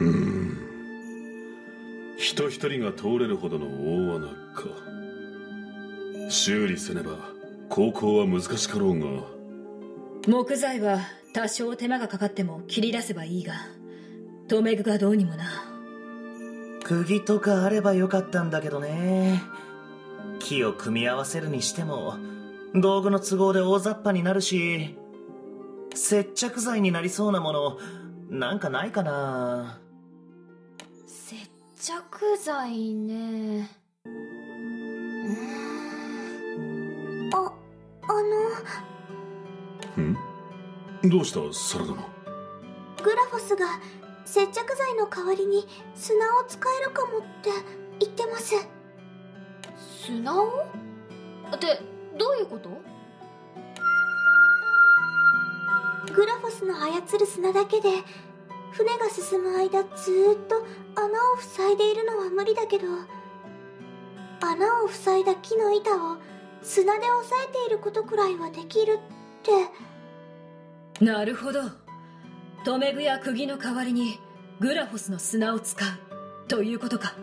うん。人一人が通れるほどの大穴か。修理せねば高校は難しかろうが。木材は多少手間がかかっても切り出せばいいが留め具がどうにもな。釘とかあればよかったんだけどね。木を組み合わせるにしても道具の都合で大雑把になるし接着剤になりそうなものなんかないかな。接着剤ね。ああの。ん？どうしたサラダのグラフォスが接着剤の代わりに砂を使えるかもって言ってます。砂を？ってどういうこと？グラフォスの操る砂だけで船が進む間ずーっと穴を塞いでいるのは無理だけど穴を塞いだ木の板を砂で押さえていることくらいはできるって。なるほど。留め具や釘の代わりにグラフォスの砂を使う。ということか。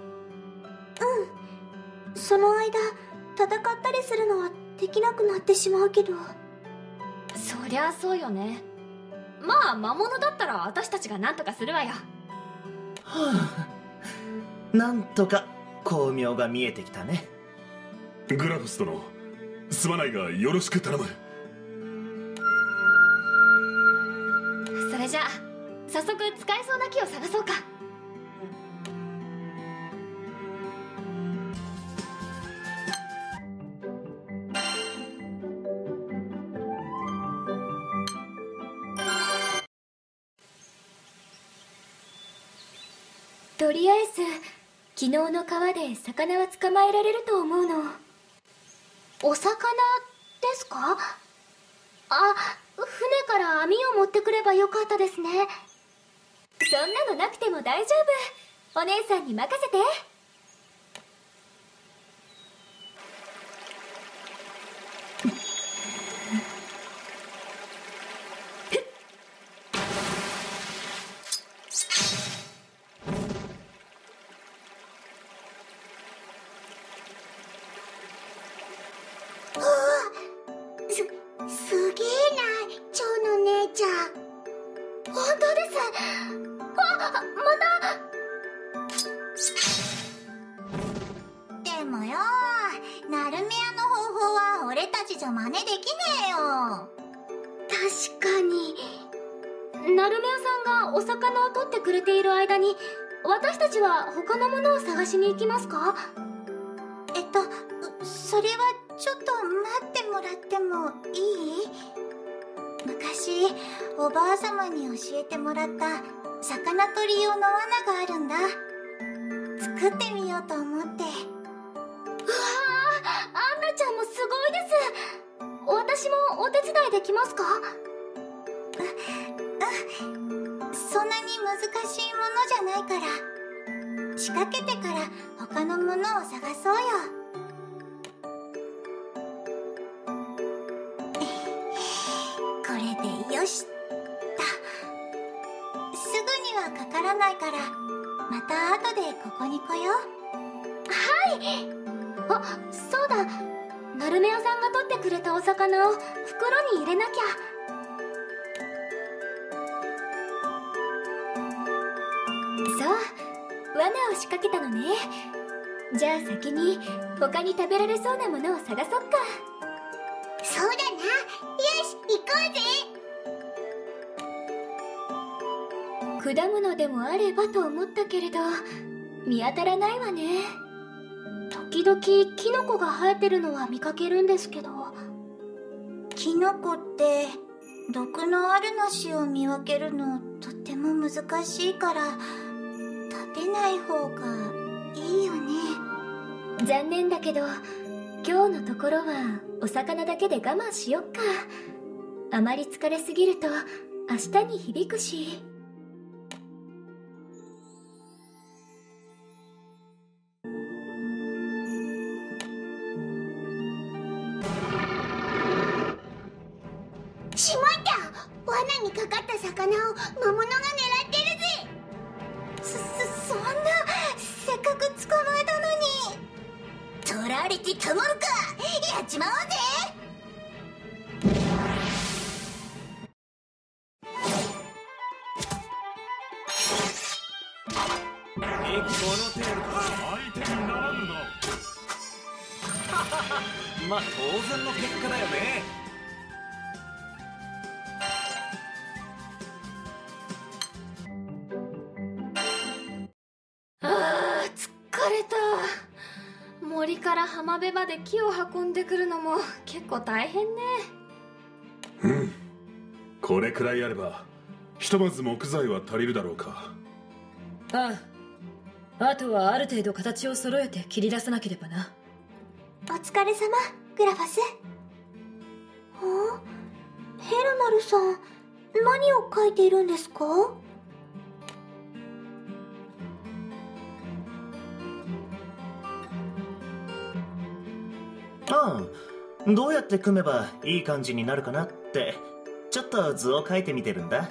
うん。その間戦ったりするのはできなくなってしまうけど。そりゃそうよね。まあ魔物だったら私たちが何とかするわよ。はあ。なんとか巧妙が見えてきたね。グラフス殿すまないがよろしく頼む。それじゃあ早速使えそうな木を探そうか昨日の川で魚は捕まえられると思うの。お魚ですか？あ船から網を持ってくればよかったですね。そんなのなくても大丈夫。お姉さんに任せて。かに。ナルメアさんがお魚を取ってくれている間に私たちは他のものを探しに行きますか？えっと、それはちょっと待ってもらってもいい？昔、おばあ様に教えてもらった魚取り用の罠があるんだ。作ってみようと思って。うわあアンナちゃんもすごいです私もお手伝いできますか？そんなに難しいものじゃないから。仕掛けてから他のものを探そうよ。これでよしっと。すぐにはかからないから、また後でここに来よう。はいあそうだナルメアさんが取ってくれたお魚を袋に入れなきゃ罠を仕掛けたのね。じゃあ先に他に食べられそうなものを探そっか。そうだな。よし、行こうぜ。果物でもあればと思ったけれど見当たらないわね時々キノコが生えてるのは見かけるんですけどキノコって毒のあるなしを見分けるのとっても難しいから出ない方がいいよね。残念だけど今日のところはお魚だけで我慢しよっか。あまり疲れすぎると明日に響くし。やっちまおうぜ。この程度相手にならぬな まあ当然の結果だよね。疲れた森から浜辺まで木を運んでくるのも結構大変ね。うん。これくらいあればひとまず木材は足りるだろうか。ああ。あとはある程度形を揃えて切り出さなければな。お疲れ様グラファス。お？ヘルナルさん何を書いているんですか？ああどうやって組めばいい感じになるかなってちょっと図を描いてみてるんだ。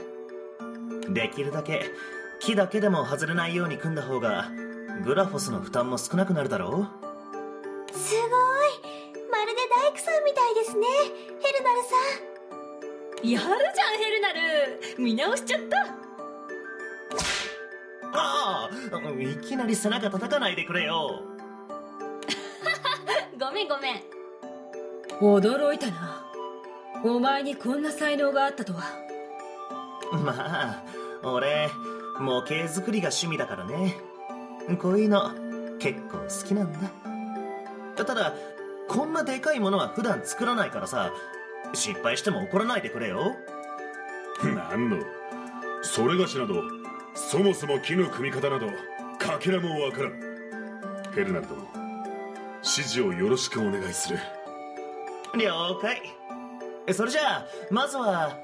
できるだけ木だけでも外れないように組んだ方がグラフォスの負担も少なくなるだろう。すごい。まるで大工さんみたいですね。ヘルナルさん。やるじゃんヘルナル。見直しちゃった。ああいきなり背中叩かないでくれよごめんごめん。驚いたな。お前にこんな才能があったとは。まあ俺模型作りが趣味だからね。こういうの結構好きなんだ。ただこんなでかいものは普段作らないからさ失敗しても怒らないでくれよ。なんの？それがしなどそもそも木の組み方などかけらもわからん。ヘルナルド指示をよろしくお願いする。了解。それじゃあまずは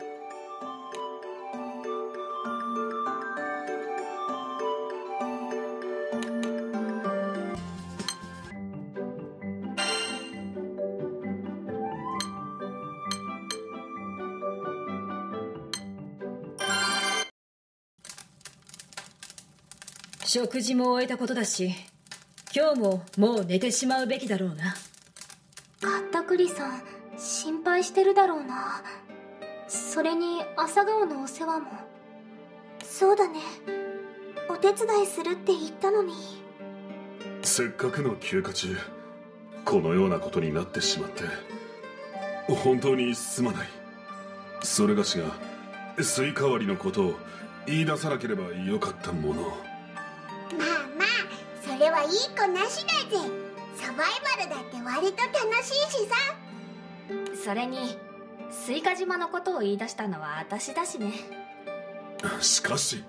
食事も終えたことだし今日ももう寝てしまうべきだろうな。カッタクリさん心配してるだろうな。それに朝顔のお世話も。そうだね。お手伝いするって言ったのに。せっかくの休暇中このようなことになってしまって本当にすまない。それがしがスイカ割りのことを言い出さなければよかったもの言いっこなしだぜ。サバイバルだって割と楽しいしさ。それにスイカ島のことを言い出したのは私だしね。しかし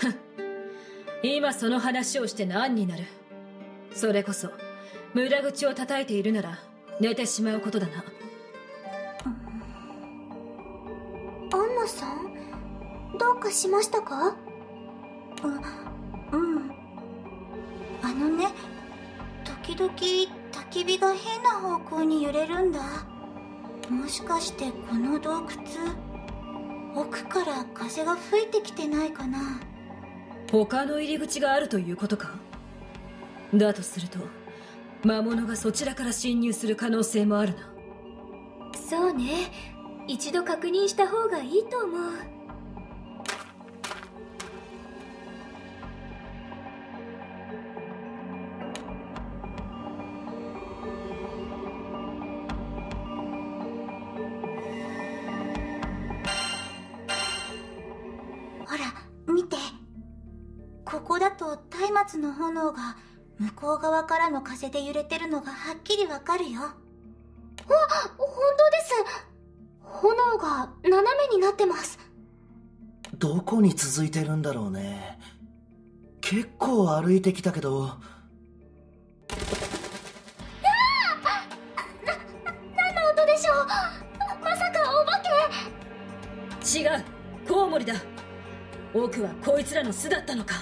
今その話をして何になる？それこそ無駄口を叩いているなら寝てしまうことだな。アンナさんどうかしましたか？ううんあのね時々焚き火が変な方向に揺れるんだ。もしかしてこの洞窟奥から風が吹いてきてないかな。他の入り口があるということか？だとすると魔物がそちらから侵入する可能性もあるな。そうね。一度確認した方がいいと思うの炎が向こう側からの風で揺れてるのがはっきりわかるよ。あ本当です。炎が斜めになってます。どこに続いてるんだろうね。結構歩いてきたけど。何の音でしょう？まさかお化け？違う。コウモリだ。奥はこいつらの巣だったのか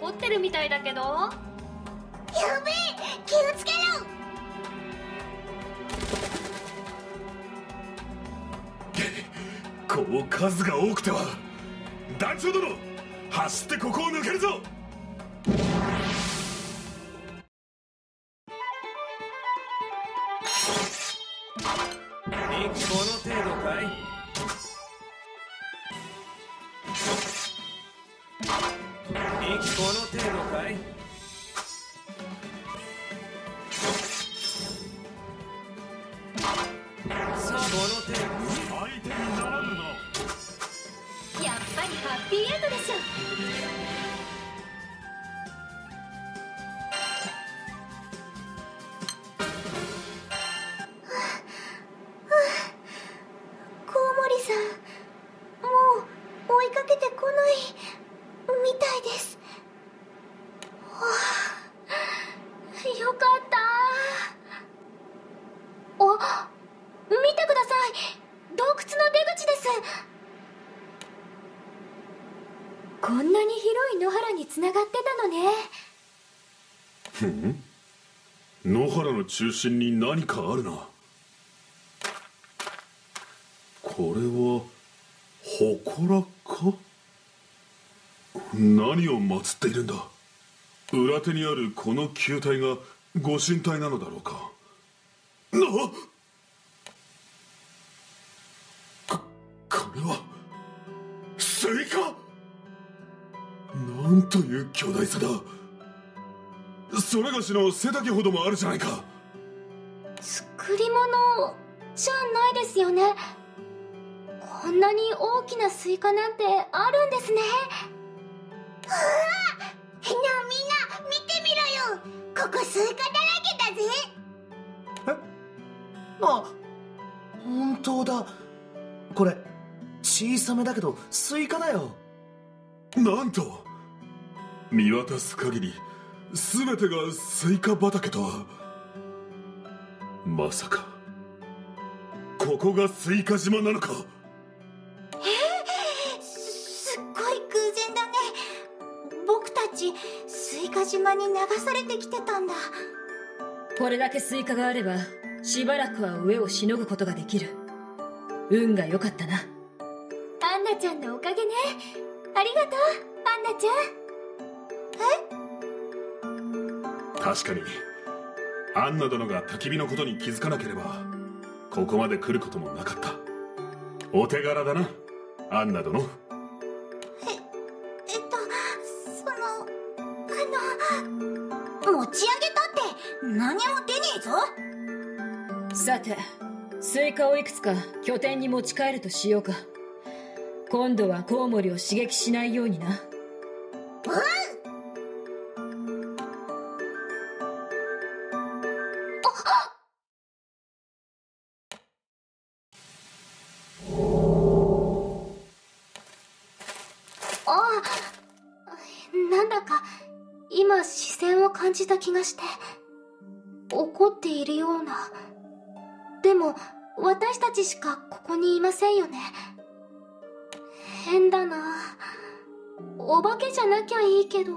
凝ってるみたいだけど。やべえ気をつけろ。こう数が多くては団長殿走ってここを抜けるぞ。の程度かい？さあこの程度。相手にならぬのやっぱりハッピーエンドでしょ。中心に何かあるな。これは祠か？何を祀っているんだ？裏手にあるこの球体がご神体なのだろうか？なここれはスイカなんという巨大さだ。それがしの背丈ほどもあるじゃないか。作り物じゃないですよね。こんなに大きなスイカなんてあるんですね。うわみんな見てみろよ。ここスイカだらけだぜ。あ本当だ。これ小さめだけどスイカだよ。なんと見渡す限り全てがスイカ畑とはまさか。ここがスイカ島なのか。すっごい偶然だね。僕たちスイカ島に流されてきてたんだ。これだけスイカがあればしばらくは飢えをしのぐことができる。運が良かったな。アンナちゃんのおかげね。ありがとうアンナちゃん。確かにアンナ殿が焚き火のことに気づかなければここまで来ることもなかった。お手柄だなアンナ殿。えっとそのあの持ち上げたって何も出ねえぞ。さてスイカをいくつか拠点に持ち帰るとしようか。今度はコウモリを刺激しないようになだか今視線を感じた気がして怒っているような。でも私たちしかここにいませんよね。変だな。お化けじゃなきゃいいけど。